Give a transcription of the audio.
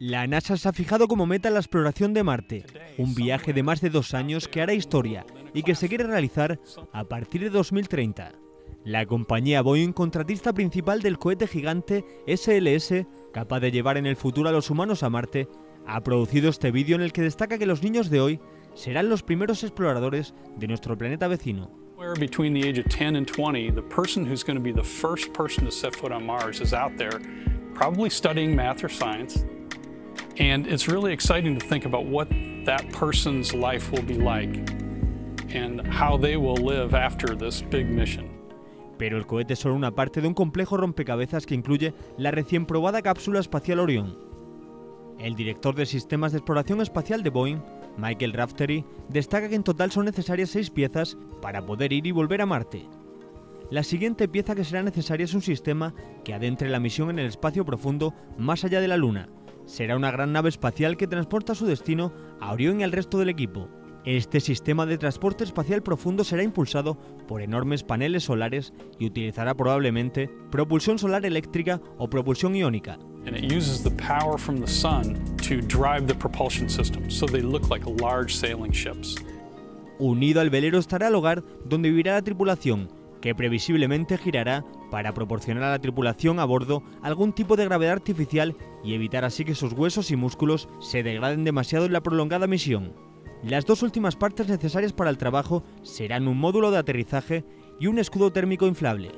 La NASA se ha fijado como meta la exploración de Marte, un viaje de más de dos años que hará historia y que se quiere realizar a partir de 2030. La compañía Boeing, contratista principal del cohete gigante SLS, capaz de llevar en el futuro a los humanos a Marte, ha producido este vídeo en el que destaca que los niños de hoy serán los primeros exploradores de nuestro planeta vecino. Between the age of 10 and 20, the person who's going to be the first person to set foot on Mars is out there, probably studying math or science. And it's really exciting to think about what that person's life will be like and how they will live after this big mission. Pero el cohete es solo una parte de un complejo rompecabezas que incluye la recién probada cápsula espacial Orión. El director de sistemas de exploración espacial de Boeing, Michael Raftery, destaca que en total son necesarias seis piezas para poder ir y volver a Marte. La siguiente pieza que será necesaria es un sistema que adentre la misión en el espacio profundo más allá de la Luna. Será una gran nave espacial que transporta a su destino a Orión y al resto del equipo. Este sistema de transporte espacial profundo será impulsado por enormes paneles solares y utilizará probablemente propulsión solar eléctrica o propulsión iónica. And it uses the power from the sun to drive the propulsion system, so they look like large sailing ships. Unido al velero estará el hogar donde vivirá la tripulación, que previsiblemente girará para proporcionar a la tripulación a bordo algún tipo de gravedad artificial y evitar así que sus huesos y músculos se degraden demasiado en la prolongada misión. Las dos últimas partes necesarias para el trabajo serán un módulo de aterrizaje y un escudo térmico inflable.